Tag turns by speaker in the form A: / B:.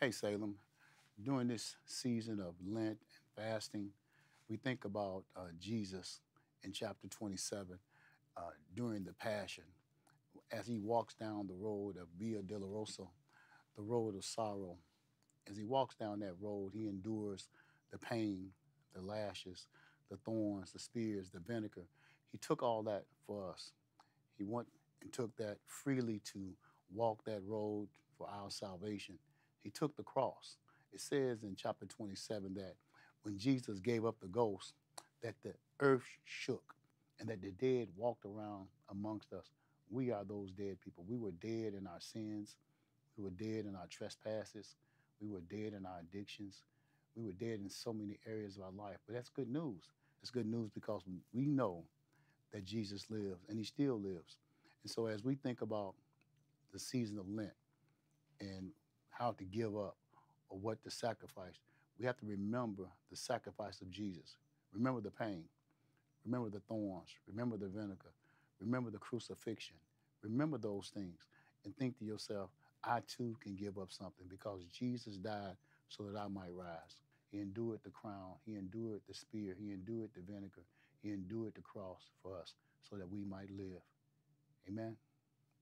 A: Hey, Salem, during this season of Lent and fasting, we think about uh, Jesus in chapter 27 uh, during the Passion as he walks down the road of Via Dolorosa, the road of sorrow. As he walks down that road, he endures the pain, the lashes, the thorns, the spears, the vinegar. He took all that for us. He went and took that freely to walk that road for our salvation. He took the cross. It says in chapter 27 that when Jesus gave up the ghost, that the earth shook and that the dead walked around amongst us. We are those dead people. We were dead in our sins. We were dead in our trespasses. We were dead in our addictions. We were dead in so many areas of our life. But that's good news. It's good news because we know that Jesus lives and he still lives. And so as we think about the season of Lent and how to give up or what to sacrifice, we have to remember the sacrifice of Jesus. Remember the pain. Remember the thorns. Remember the vinegar. Remember the crucifixion. Remember those things and think to yourself, I too can give up something because Jesus died so that I might rise. He endured the crown. He endured the spear. He endured the vinegar. He endured the cross for us so that we might live. Amen.